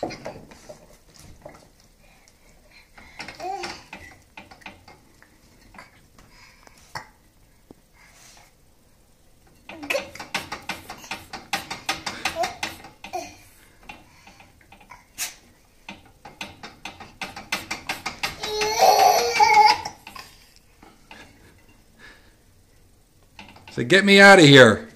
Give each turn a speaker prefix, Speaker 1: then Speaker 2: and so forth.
Speaker 1: So get me out of here.